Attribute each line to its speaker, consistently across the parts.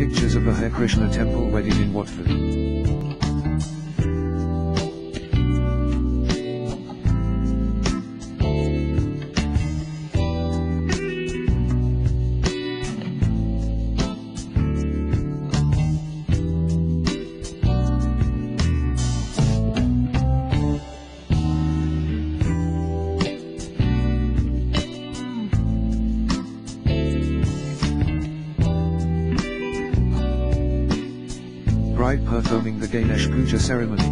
Speaker 1: Pictures of a Hare Krishna temple wedding in Watford. Bride performing the Ganesh Puja ceremony.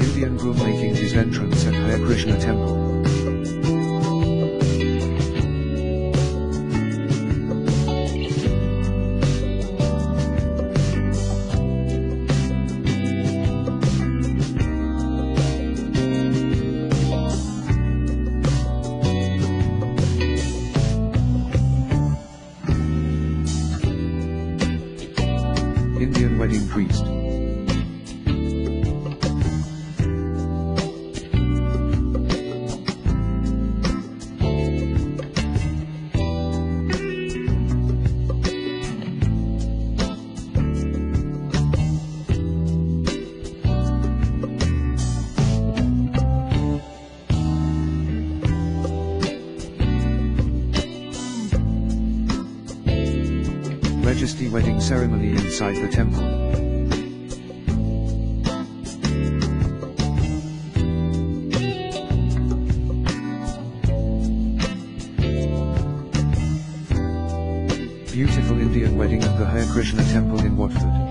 Speaker 1: Indian groom making his entrance at Hare Krishna temple. Indian wedding priest. Majesty wedding ceremony inside the temple. Beautiful Indian wedding at the Hare Krishna temple in Watford.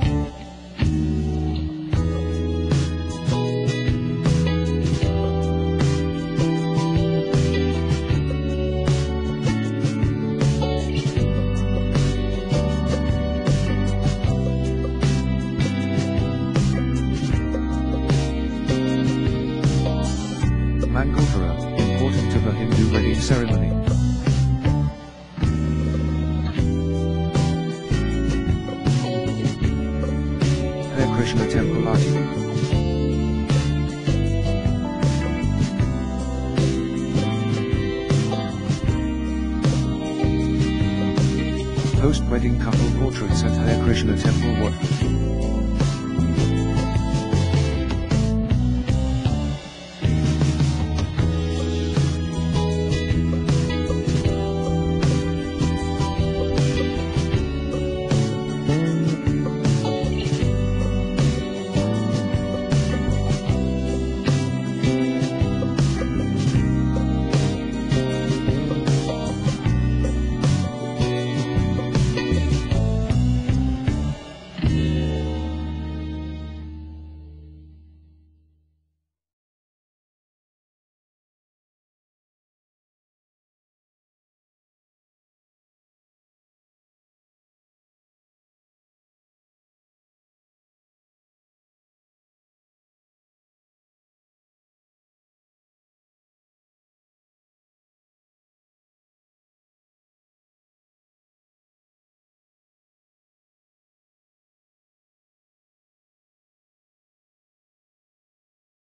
Speaker 1: Hindu wedding ceremony. Hare Krishna Temple Aarti. Post-wedding couple portraits at Hare Krishna Temple Watford.